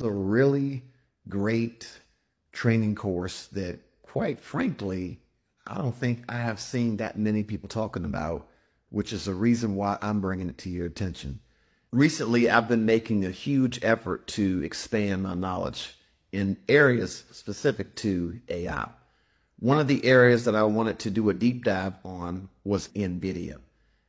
was a really great training course that, quite frankly, I don't think I have seen that many people talking about, which is the reason why I'm bringing it to your attention. Recently, I've been making a huge effort to expand my knowledge in areas specific to AI. One of the areas that I wanted to do a deep dive on was NVIDIA.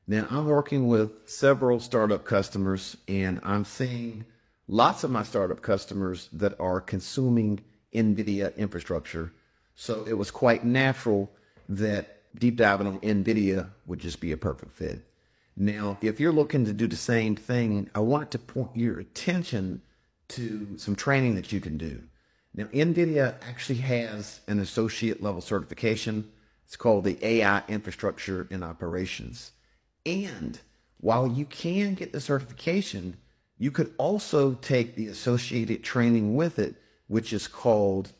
Now, I'm working with several startup customers, and I'm seeing lots of my startup customers that are consuming NVIDIA infrastructure. So it was quite natural that deep diving on NVIDIA would just be a perfect fit. Now, if you're looking to do the same thing, I want to point your attention to some training that you can do. Now, NVIDIA actually has an associate level certification. It's called the AI Infrastructure and Operations. And while you can get the certification, you could also take the associated training with it, which is called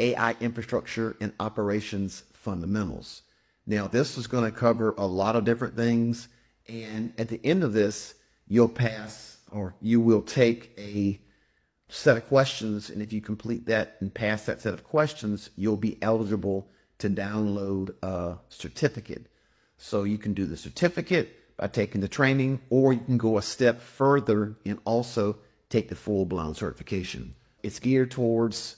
AI Infrastructure and Operations Fundamentals. Now, this is going to cover a lot of different things. And at the end of this, you'll pass or you will take a set of questions. And if you complete that and pass that set of questions, you'll be eligible to download a certificate. So you can do the certificate by taking the training, or you can go a step further and also take the full blown certification. It's geared towards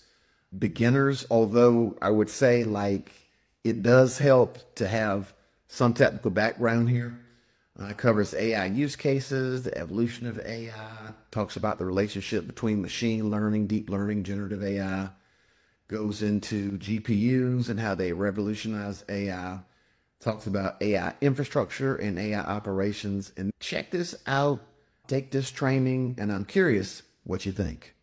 beginners, although I would say like it does help to have some technical background here. Uh, it covers AI use cases, the evolution of AI, talks about the relationship between machine learning, deep learning, generative AI, goes into GPUs and how they revolutionize AI, talks about AI infrastructure and AI operations. And check this out, take this training, and I'm curious what you think.